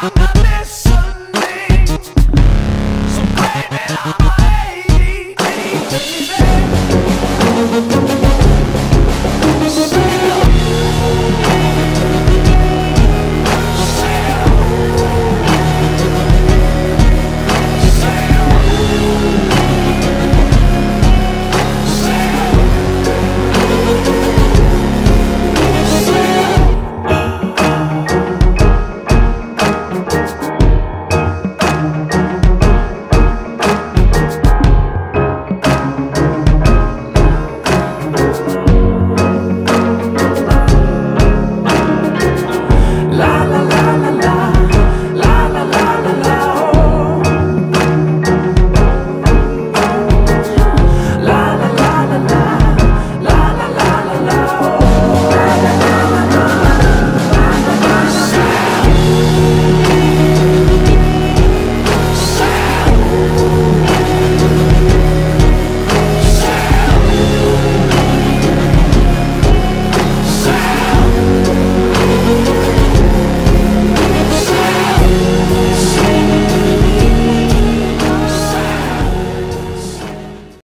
Cabeça